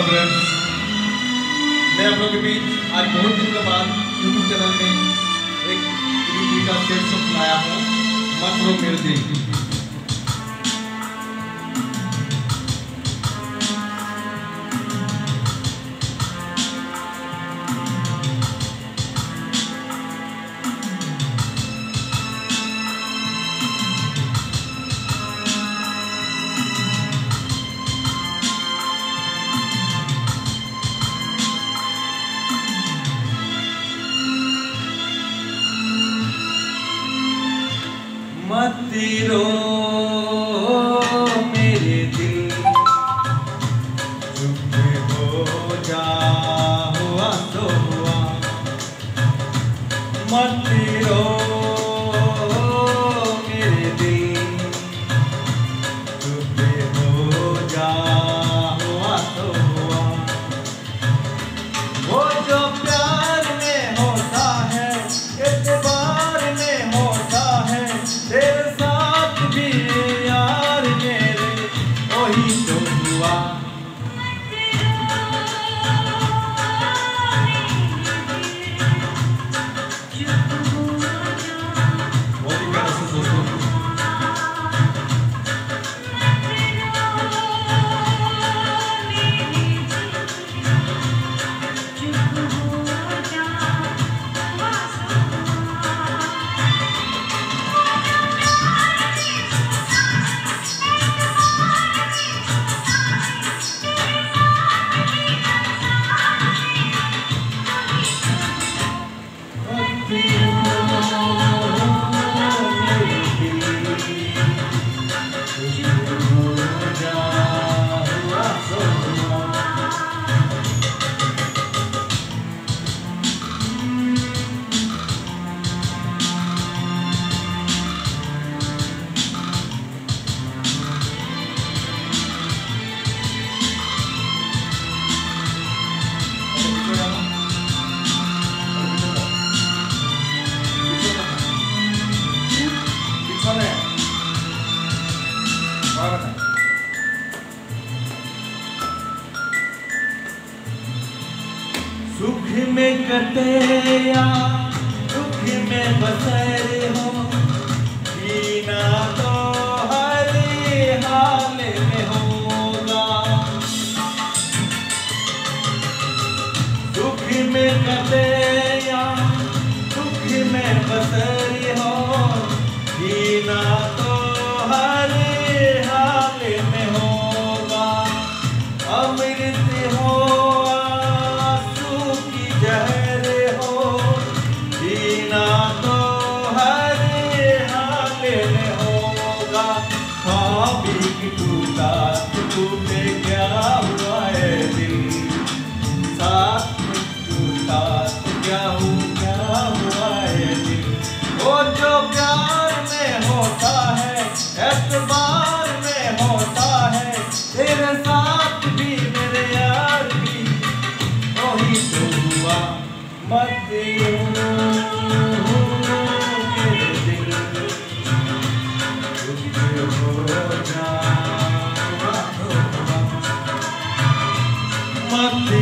Hello friends मैं आप लोगों के बीच आज बहुत दिन के बाद यूट्यूब चैनल में एक का सब लाया हूँ मत रो मेरे दिल मत सुख में कटे या दुख में बसरे हो, जीना तो हर हाल में होगा। दुख में कटे या दुख में बसरी हो, जीना तो हर हाल में होगा। अमृत टूटा टूटे क्या हुआ है दिल? साथ टूटा तो क्या क्या हुआ है दिल? वो जो प्यार में होता है, एतबार में होता है, तेरे साथ भी मेरे यार भी। वही तो हुआ, मत हो जा मत